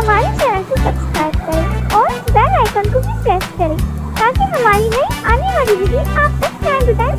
हमारे चैनल को सब्सक्राइब करें और बेल आइकन को भी प्रेस करें ताकि हमारी नई आने वाली वीडियो आप तक पहुँच जाए।